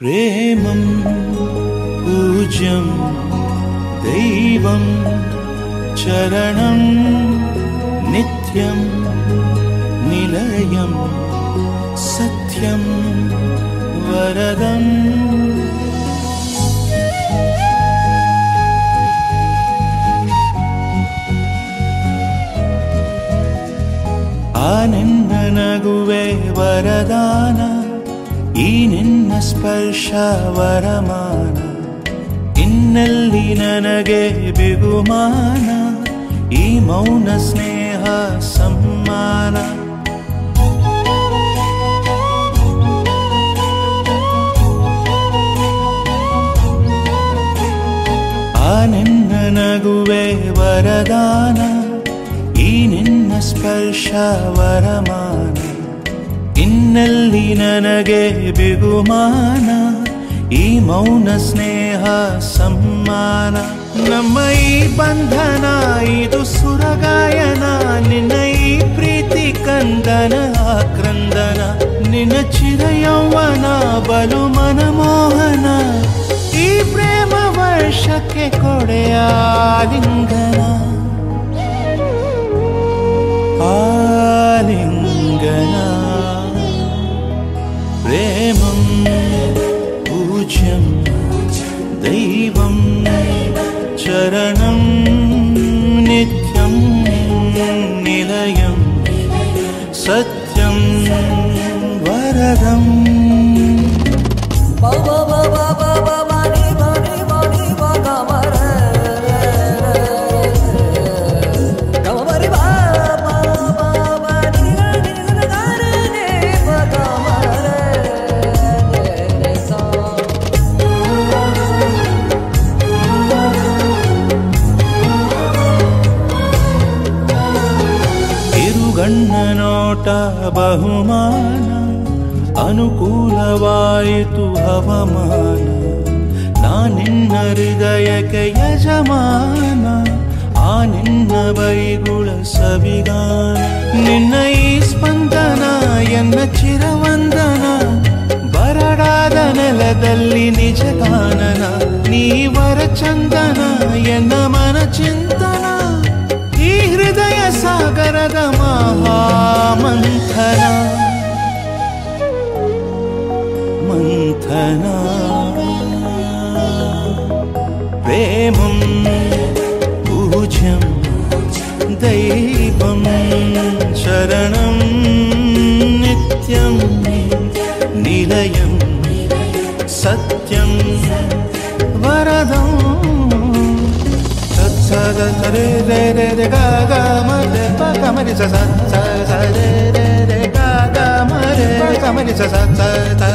പ്രേമം പൂജ്യം ദൈവം ചരണം നിത്യം നിലയം സത്യം വരദം. ആനന്ദനകുവേ ನಗುವೆ ಈ ನಿನ್ನ ಸ್ಪರ್ಶ ವರಮಾನ, ಇನ್ನಲ್ಲಿ ನನಗೆ ಬಿಗುಮಾನ, ಈ ಮೌನ ಸ್ನೇಹ ಸಮ್ಮಾನ. ನಿನ್ನ ನಗುವೆ ವರದಾನ, ಈ ನಿನ್ನ ಸ್ಪರ್ಶ ವರಮಾನ ಇನ್ನೆಲ್ಲಿ ನನಗೆ ಬಿಗುಮಾನ ಈ ಮೌನ ಸ್ನೇಹ ಸಮ್ಮಾನ. ನಮ್ಮ ಈ ಬಂಧನ, ಇದು ಸುರಗಾಯನ, ನಿನ್ನ ಈ ಪ್ರೀತಿ ಕಂದನ ಆಕ್ರಂದನ ನಿನ್ನ ಚಿರಯೌವನ, ಬಲು ಮನಮೋಹನ. ಈ ಪ್ರೇಮ ವರ್ಷಕ್ಕೆ ಕೊಡೆಯ दैवं चरणं नित्यं निलयं सत्यं वरदम् ನೋಟ ಬಹುಮಾನ, ಅನುಕೂಲವಾಯಿತು ಹವಮಾನ. ನಾನಿನ್ನ ಹೃದಯಕ್ಕೆ ಯಜಮಾನ, ಆ ನಿನ್ನ ಬೈಗುಳ ಸವಿಗಾನ ನಿನ್ನ ಈ ಸ್ಪಂದನ, ಎನ್ನ ಚಿರವಂದನ, ಬರಡಾದ ನೆಲದಲ್ಲಿ ನಿಜ ಕಾನನ ನೀವರ ಚಂದನ, ಎನ್ನ ಮನ ಚಿಂತನ. ಈ ಹೃದಯ ಸಾಗರದ मन्थना मन्थना प्रेमं पूज्यं दैवं शरणं नित्यं निलयं सत्यं। re re re re ga ga ma re pa ga ma re sa sa sa re re re ga ga ma re pa ga ma re sa sa sa